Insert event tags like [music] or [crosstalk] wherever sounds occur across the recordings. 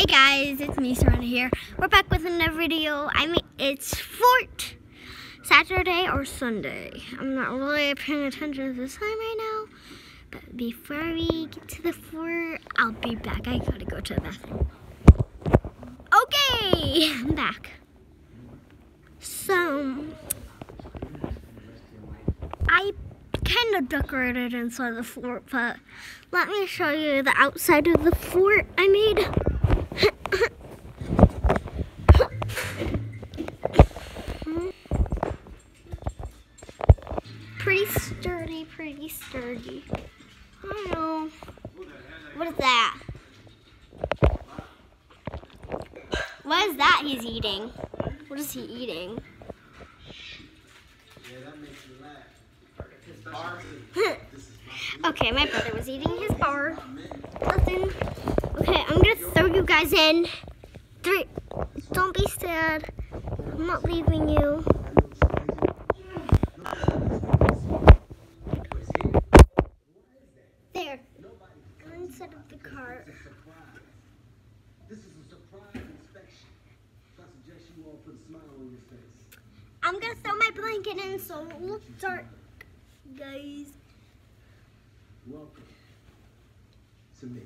Hey guys, it's me, Serena here. We're back with another video. I mean, it's Fort Saturday or Sunday. I'm not really paying attention to the time right now. But before we get to the fort, I'll be back. I gotta go to the bathroom. Okay, I'm back. So, I kind of decorated inside the fort, but let me show you the outside of the fort I made. Pretty sturdy, pretty sturdy. I don't know. What is that? What is that he's eating? What is he eating? [laughs] okay, my brother was eating his bar. Nothing. Okay, I'm gonna throw you guys in. Three. Don't be sad. I'm not leaving you. There. Go inside of the car. This is a surprise inspection. So I suggest you all put a smile on your face. I'm gonna throw my blanket in so it looks dark, guys. Welcome to me.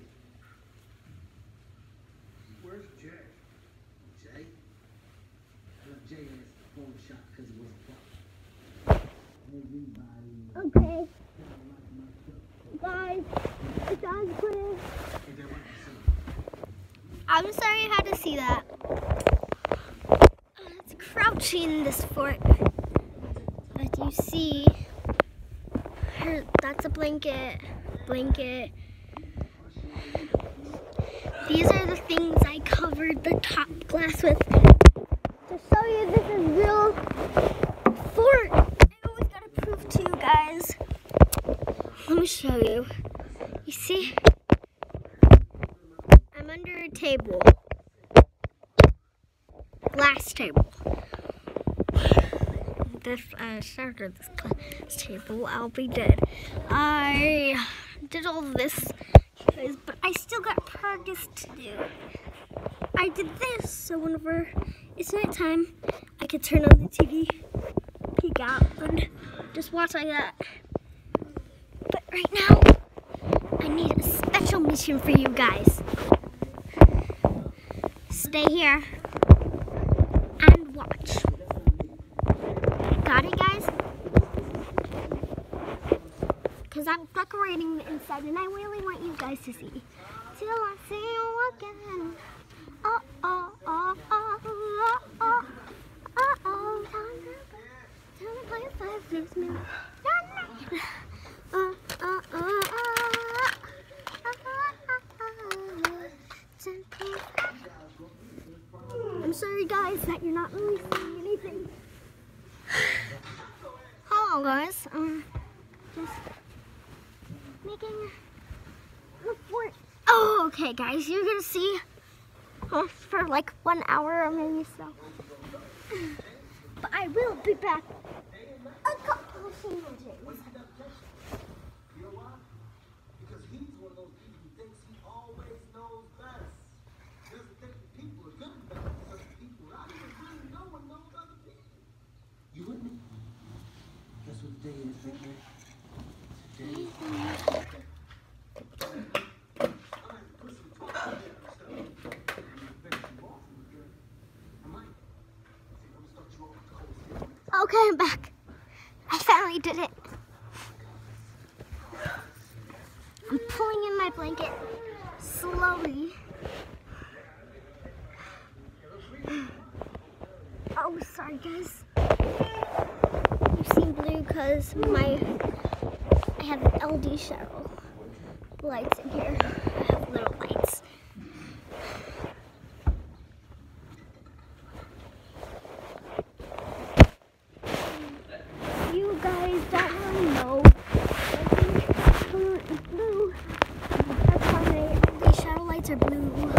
Where's Jay? Jay? I left Jay as the phone shot because it wasn't proper. Everybody, Okay, kinda like my cup. guys, it does clear. Is that what you said? I'm sorry you had to see that. Uh, It's crouching this fort. As you see, that's a blanket. Blanket. These are the things I covered the top glass with. To show you this is real fort. I always gotta prove to you guys. Let me show. You see? A table. Glass table. This uh, started this glass table, I'll be dead. I did all this, but I still got practice to do. I did this, so whenever it's nighttime, I could turn on the TV, peek out, and just watch like that. But right now, I need a special mission for you guys. Stay here and watch. Got it, guys? Because I'm decorating the inside and I really want you guys to see. Till I see you again. Oh, oh, oh, oh, oh, oh. Oh, oh, Tell me how you five leaves me. Uh, uh, uh, uh. I'm sorry, guys, that you're not really seeing anything. Hello, guys. Um, just making a fort. Oh, okay, guys, you're gonna see us for like one hour or maybe so. But I will be back. A couple of single days. You know why? Because he's one of those people who thinks he always knows best. Doesn't think the people are good enough because the people out here really no one knows other people. You with me? Guess what day is, Big Man? Today. Okay, I'm back. I finally did it. I'm pulling in my blanket slowly. Oh, sorry, guys. Blue because my I have an LED shadow lights in here. I have little lights. You guys don't really know. Blue. That's why my these shadow lights are blue.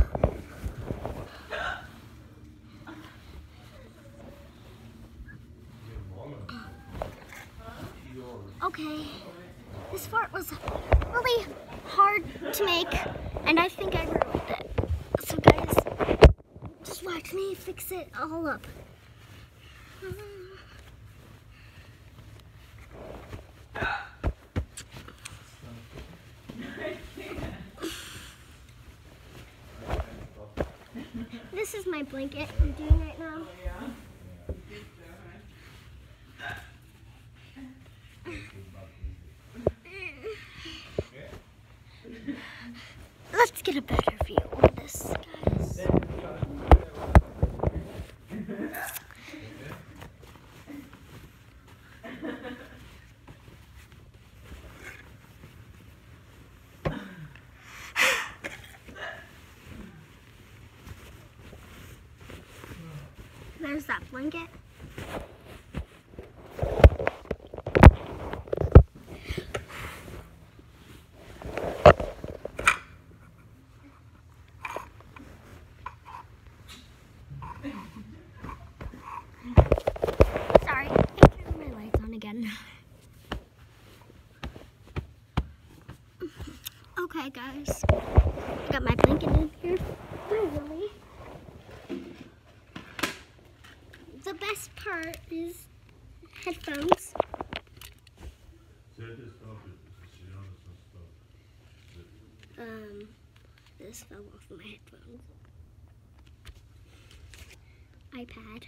Okay, this fort was really hard to make, and I think I ruined it. So guys, just watch me fix it all up. This is my blanket I'm doing right now. Get a better view on this, guys. There's that blanket. Sorry, I turned my lights on again. Okay, guys. I got my blanket in here. Finally. The best part is headphones. Um, this fell off my headphones. iPad.